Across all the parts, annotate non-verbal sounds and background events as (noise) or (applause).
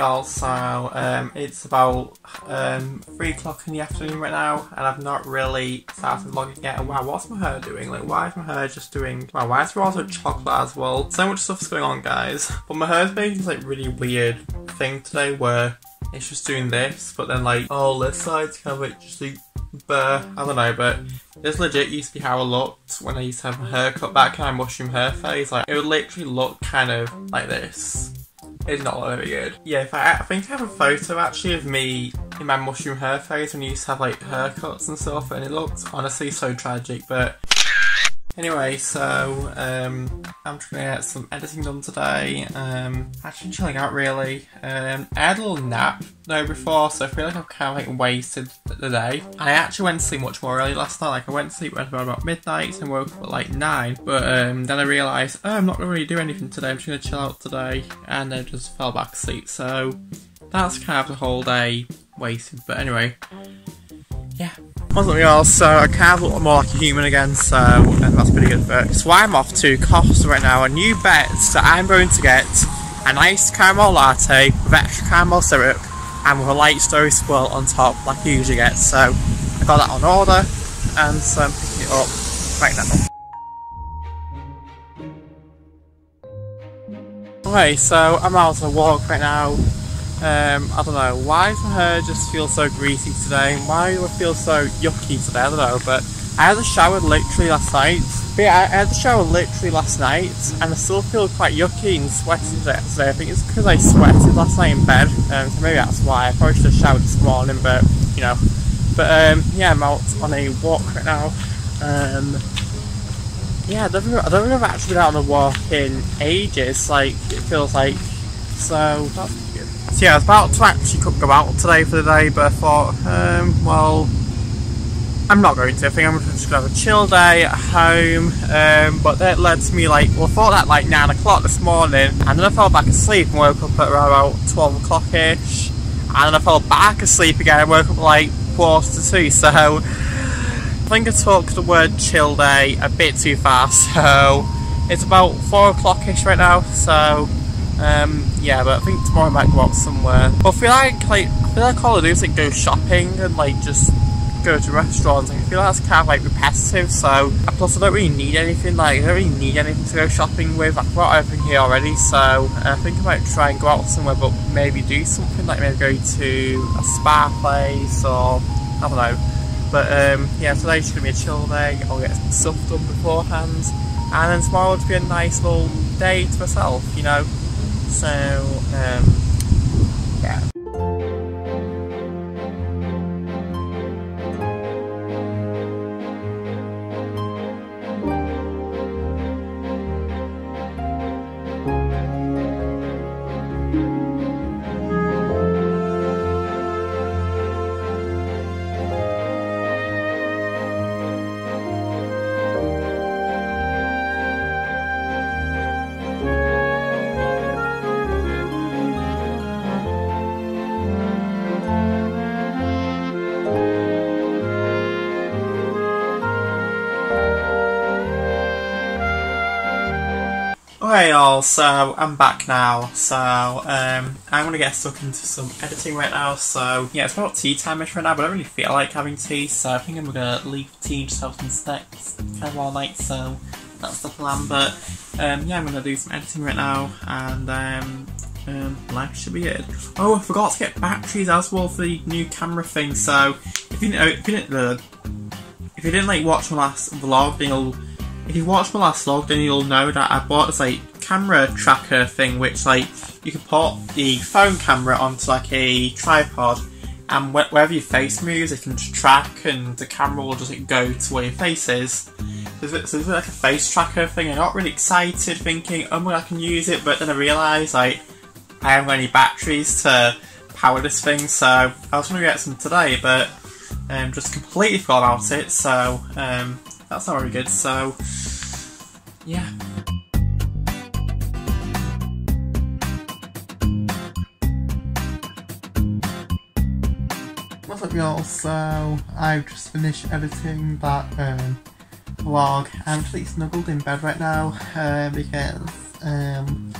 y'all? So, um, it's about um, 3 o'clock in the afternoon right now, and I've not really started vlogging yet. And wow, what's my hair doing? Like, why is my hair just doing. Wow, why is there also chocolate as well? So much stuff's going on, guys. But my hair's making this, like, really weird thing today where it's just doing this, but then, like, all this side's kind of like just like. But I don't know, but this legit used to be how I looked when I used to have my hair cut back and I mushroom hair phase. Like, it would literally look kind of like this. It's not very good. Yeah, if I, I think I have a photo actually of me in my mushroom hair phase when you used to have like haircuts and stuff, and it looked honestly so tragic. But anyway, so um, I'm trying to get some editing done today. Um, actually chilling out really. Um, I had a little nap though before, so I feel like I've kind of like wasted the day. I actually went to sleep much more early last night. Like I went to sleep around about midnight and woke up at like nine. But um, then I realised, oh, I'm not to really do anything today. I'm just to chill out today, and then just fell back asleep. So that's kind of the whole day wasted. But anyway, yeah. What's up, y'all? So I kind of look more like a human again, so that's pretty good. But so I'm off to Costa right now. A new bet that I'm going to get a nice caramel latte with extra caramel syrup and with a light strawberry swirl on top, like you usually get. So I got that on order, and so I'm picking it up right now. Okay, so I'm out on a walk right now. Um, I don't know, why does my hair just feel so greasy today? Why do I feel so yucky today? I don't know, but I had a shower literally last night. But yeah, I had a shower literally last night, and I still feel quite yucky and sweaty today. I think it's because I sweated last night in bed, um, so maybe that's why. I probably should have showered this morning, but, you know. But, um, yeah, I'm out on a walk right now. Um, yeah, I don't, think, I don't think I've actually been out on a walk in ages, like, it feels like. So, that's. So yeah, I was about to actually cook go out today for the day, but I thought, um, well, I'm not going to. I think I'm just going to have a chill day at home. Um, but that led to me like, well, I thought that like 9 o'clock this morning, and then I fell back asleep and woke up at around 12 o'clock ish. And then I fell back asleep again and woke up like quarter to 2. So I think I took the word chill day a bit too fast. So it's about 4 o'clock ish right now. So um, yeah, but I think tomorrow I might go out somewhere. But I feel like, like I feel like all I do is like go shopping and like just go to restaurants. Like, I feel like that's kind of like repetitive. So plus I don't really need anything. Like I don't really need anything to go shopping with. I've got everything here already. So I think I might try and go out somewhere, but maybe do something like maybe go to a spa place or I don't know. But um, yeah, today's gonna be a chill day. I'll get some stuff done beforehand, and then tomorrow will be a nice little day to myself. You know. So, um, yeah. Okay y'all, so I'm back now, so um, I'm going to get stuck into some editing right now, so yeah, it's about tea time-ish right now, but I don't really feel like having tea, so I think I'm going to leave tea and just have some snacks kind of all night, so that's the plan, but um, yeah, I'm going to do some editing right now, and um, um, life should be good. Oh, I forgot to get batteries as well for the new camera thing, so if you, if you didn't, uh, if you didn't like watch my last vlog, then you'll if you watch my last vlog, then you'll know that I bought this like camera tracker thing, which like you can put the phone camera onto like a tripod, and wh wherever your face moves, it can track, and the camera will just like, go to where your face is. So it's, like a face tracker thing. I got really excited, thinking, oh my, I can use it, but then I realised like I haven't got any batteries to power this thing, so I was going to get some today, but um, just completely forgot about it. So. Um, that's not very good, so yeah. What's up y'all, so I've just finished editing that um, vlog. I'm actually snuggled in bed right now uh, because um,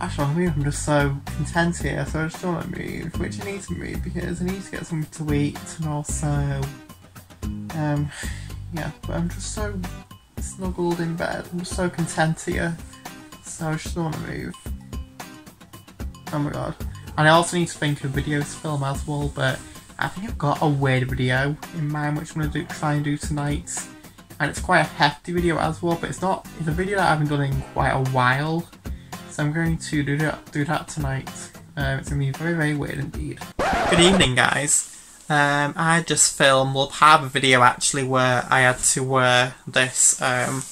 I don't move, I'm just so content here, so I just don't want to move, which I need to move because I need to get something to eat and also, um, (sighs) yeah, but I'm just so snuggled in bed, I'm so content here, so I just don't want to move. Oh my god. And I also need to think of videos to film as well, but I think I've got a weird video in mind which I'm going to do, try and do tonight. And it's quite a hefty video as well, but it's not, it's a video that I haven't done in quite a while. So I'm going to do that, do that tonight. Um, it's going to be very, very weird indeed. Good evening, guys. Um, I just filmed, well, of a video actually where I had to wear this um,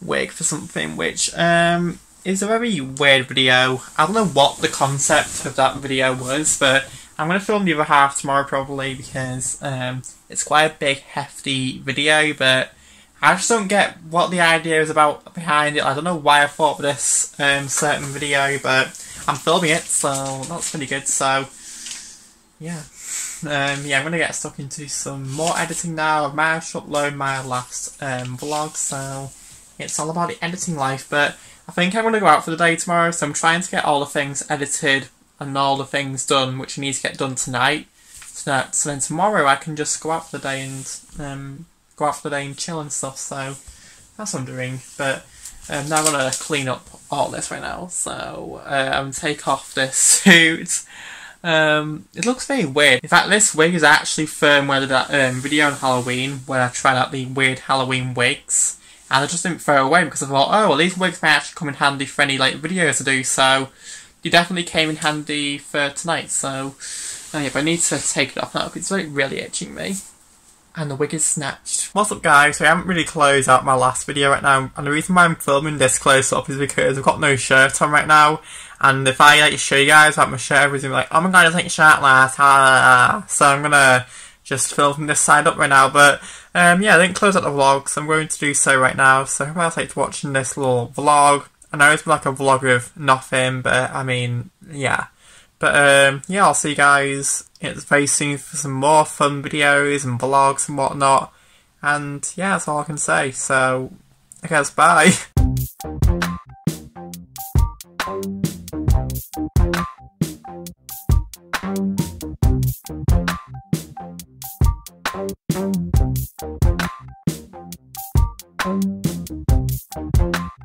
wig for something, which um, is a very weird video. I don't know what the concept of that video was, but I'm going to film the other half tomorrow probably because um, it's quite a big, hefty video, but I just don't get what the idea is about behind it. I don't know why I thought of this um, certain video, but I'm filming it, so that's pretty good. So, yeah. Um, yeah, I'm going to get stuck into some more editing now. I managed to upload my last um, vlog, so it's all about the editing life, but I think I'm going to go out for the day tomorrow, so I'm trying to get all the things edited and all the things done which I need to get done tonight. So, that, so then tomorrow I can just go out for the day and um, go out for the day and chill and stuff. So that's what I'm doing. But um, now I'm gonna clean up all this right now. So uh, I'm take off this (laughs) suit. Um, it looks very weird. In fact, this wig is actually from where that um, video on Halloween where I tried out the weird Halloween wigs. And I just didn't throw away because I thought, oh, well, these wigs may actually come in handy for any like videos to do. So you definitely came in handy for tonight, so oh yeah, but I need to take it off now because it's like really itching me. And the wig is snatched. What's up guys, so I haven't really closed out my last video right now, and the reason why I'm filming this close up is because I've got no shirt on right now, and if I like show you guys about my shirt, everyone's gonna be like, oh my god, I think shirtless, ah. So I'm gonna just film from this side up right now, but um, yeah, I didn't close out the vlog, so I'm going to do so right now, so I hope you watching this little vlog. And I know it's like a vlog of nothing, but I mean, yeah. But um, yeah, I'll see you guys very soon for some more fun videos and vlogs and whatnot. And yeah, that's all I can say. So, I guess bye. (laughs)